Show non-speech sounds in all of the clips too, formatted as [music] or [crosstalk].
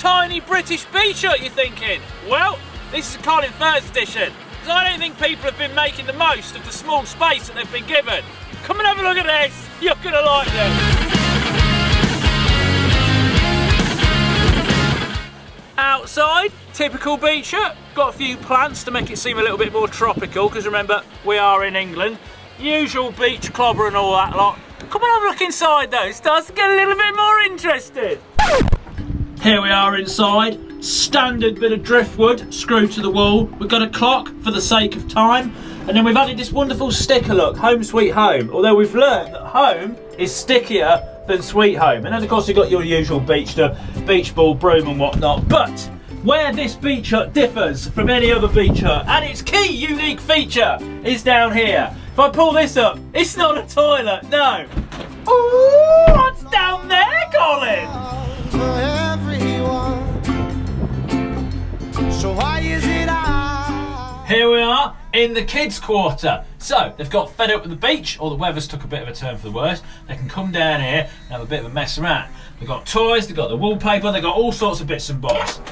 tiny British beach hut, you're thinking? Well, this is a Colin Furze edition. Because I don't think people have been making the most of the small space that they've been given. Come and have a look at this. You're going to like this. Outside, typical beach hut. Got a few plants to make it seem a little bit more tropical, because remember, we are in England. Usual beach clobber and all that lot. Come and have a look inside though, it starts to get a little bit more interesting. Here we are inside. Standard bit of driftwood screwed to the wall. We've got a clock for the sake of time. And then we've added this wonderful sticker look, home sweet home. Although we've learned that home is stickier than sweet home. And then of course you've got your usual beach to beach ball, broom and whatnot. But where this beach hut differs from any other beach hut, and its key unique feature is down here. If I pull this up, it's not a toilet, no. Ooh, what's down there, Colin? So why is it I? Here we are in the kids' quarter. So they've got fed up with the beach, or the weather's took a bit of a turn for the worse. They can come down here and have a bit of a mess around. They've got toys, they've got the wallpaper, they've got all sorts of bits and bobs.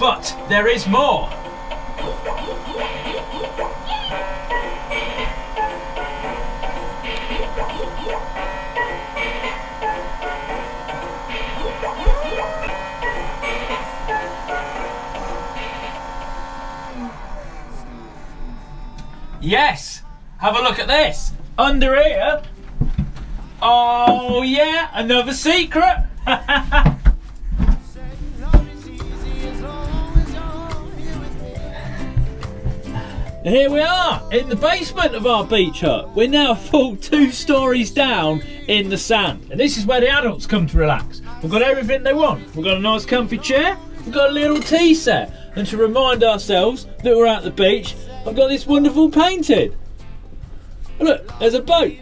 But there is more. Yes, have a look at this. Under here. Oh yeah, another secret. [laughs] Here we are in the basement of our beach hut. We're now full two stories down in the sand. And this is where the adults come to relax. We've got everything they want. We've got a nice comfy chair. We've got a little tea set. And to remind ourselves that we're at the beach, I've got this wonderful painted. Look, there's a boat.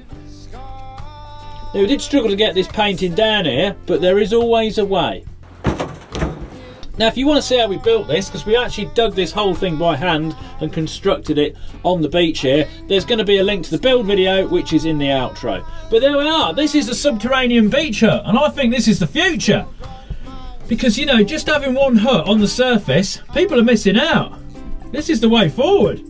Now we did struggle to get this painting down here, but there is always a way. Now if you want to see how we built this, because we actually dug this whole thing by hand and constructed it on the beach here, there's going to be a link to the build video which is in the outro. But there we are, this is the subterranean beach hut and I think this is the future. Because you know, just having one hut on the surface, people are missing out. This is the way forward.